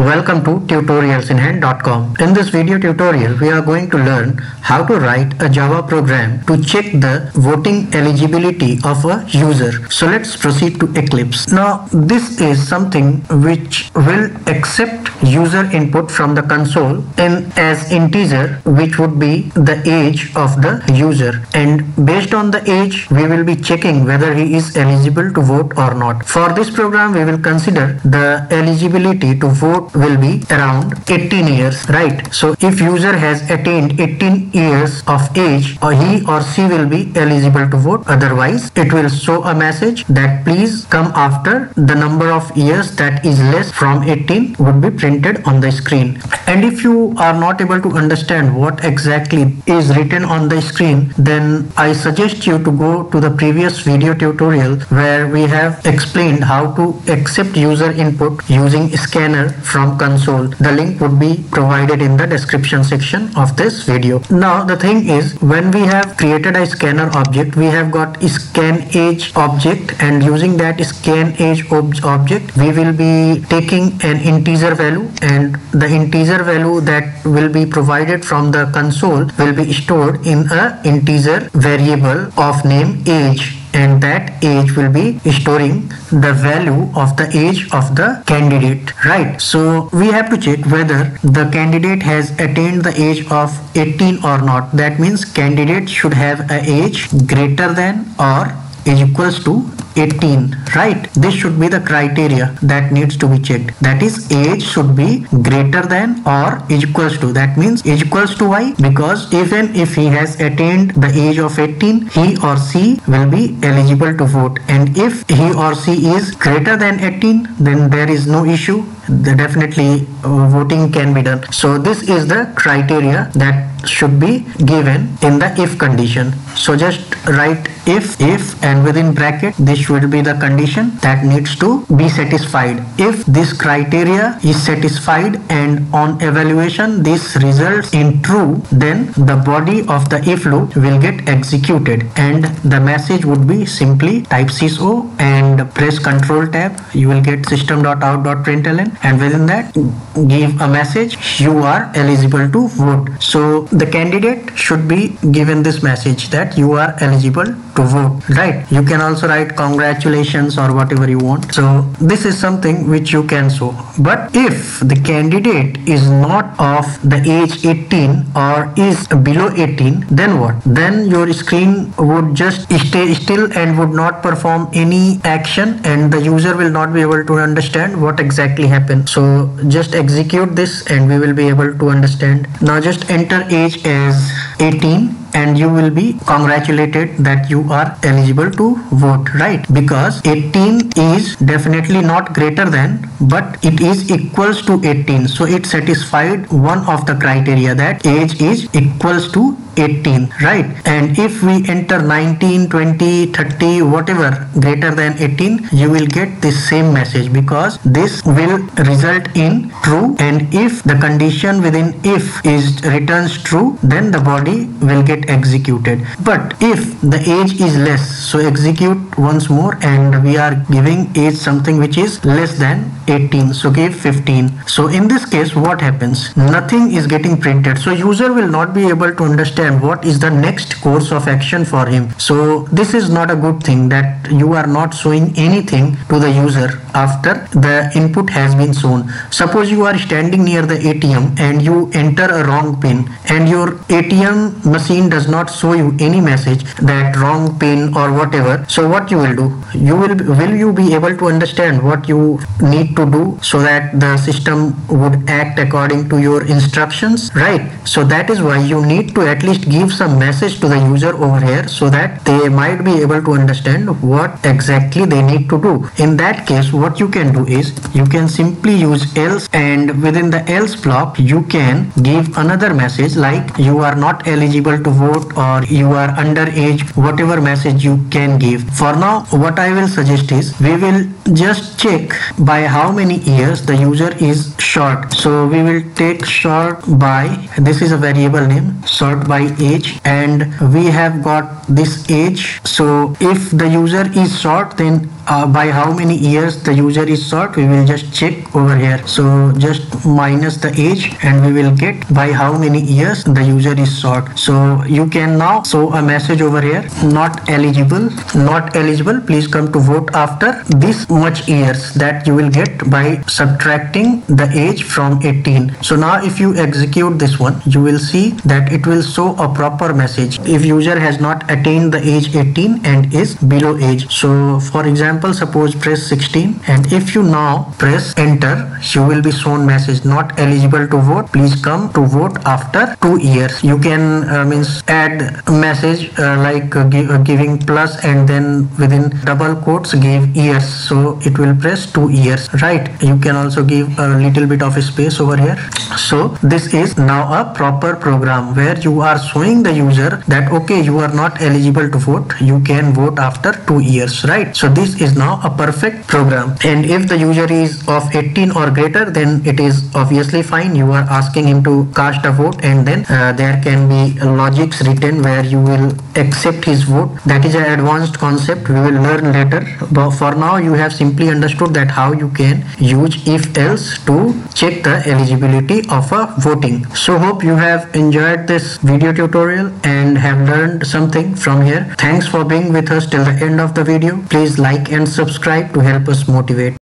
Welcome to tutorialsinhand.com. In this video tutorial, we are going to learn how to write a Java program to check the voting eligibility of a user. So let's proceed to Eclipse. Now this is something which will accept user input from the console in as integer which would be the age of the user and based on the age we will be checking whether he is eligible to vote or not. For this program we will consider the eligibility to vote will be around 18 years right. So if user has attained 18 years of age or he or she will be eligible to vote otherwise it will show a message that please come after the number of years that is less from 18 would be printed on the screen and if you are not able to understand what exactly is written on the screen then I suggest you to go to the previous video tutorial where we have explained how to accept user input using scanner from console. The link would be provided in the description section of this video. Now the thing is when we have created a scanner object we have got scan age object and using that scan age ob object we will be taking an integer value and the integer value that will be provided from the console will be stored in a integer variable of name age and that age will be storing the value of the age of the candidate right? So we have to check whether the candidate has attained the age of 18 or not. That means candidate should have a age greater than or is equals to 18 right? This should be the criteria that needs to be checked. That is age should be greater than or is equals to. That means is equals to y because even if he has attained the age of 18 he or she will be eligible to vote. And if he or she is greater than 18 then there is no issue the definitely uh, voting can be done. So this is the criteria that should be given in the if condition. So just write if if and within bracket this will be the condition that needs to be satisfied. If this criteria is satisfied and on evaluation this results in true then the body of the if loop will get executed. And the message would be simply type sysO and press control tab. You will get system.out.println and within that give a message you are eligible to vote. So the candidate should be given this message that you are eligible to vote right? You can also write congratulations or whatever you want. So this is something which you can show. But if the candidate is not of the age 18 or is below 18 then what? Then your screen would just stay still and would not perform any action and the user will not be able to understand what exactly happened so just execute this and we will be able to understand. Now just enter age as 18 and you will be congratulated that you are eligible to vote right? Because 18 is definitely not greater than but it is equals to 18 so it satisfied one of the criteria that age is equals to 18 right? And if we enter 19 20 30 whatever greater than 18 you will get this same message because this will result in true. And if the condition within if is returns true then the body will get executed. But if the age is less so execute once more and we are giving age something which is less than 18 so give 15 so in this case what happens? Nothing is getting printed. So user will not be able to understand what is the next course of action for him. So this is not a good thing that you are not showing anything to the user after the input has been shown. Suppose you are standing near the ATM and you enter a wrong pin and your ATM machine does not show you any message that wrong pin or whatever. So what you will do? You will will you be able to understand what you need to do so that the system would act according to your instructions? Right. So that is why you need to at least give some message to the user over here so that they might be able to understand what exactly they need to do. In that case what you can do is you can simply use else and within the else block you can give another message like you are not eligible to vote or you are underage whatever message you can give. For now what i will suggest is we will just check by how many years the user is short. So we will take short by this is a variable name short by age and we have got this age. So if the user is short then uh, by how many years the user is short we will just check over here. So just minus the age and we will get by how many years the user is short. So you can now show a message over here not eligible not eligible please come to vote after this much years that you will get by subtracting the age from 18 so now if you execute this one you will see that it will show a proper message. If user has not attained the age 18 and is below age. So for example suppose press 16 and if you now press enter you will be shown message not eligible to vote. Please come to vote after two years. You can uh, means add message uh, like uh, uh, giving plus and then within double quotes give years. So it will press two years right? You can also give a little bit of space over here. So this is now a proper program where you are showing the user that okay you are not eligible to vote. You can vote after two years right? So this is now a perfect program. And if the user is of 18 or greater then it is obviously fine. You are asking him to cast a vote and then uh, there can be logics written where you will accept his vote. That is an advanced concept we will learn later. But for now you have simply understood that how you can use if else to check the eligibility of a voting. So hope you have enjoyed this video tutorial and have learned something from here. Thanks for being with us till the end of the video. Please like and subscribe to help us motivate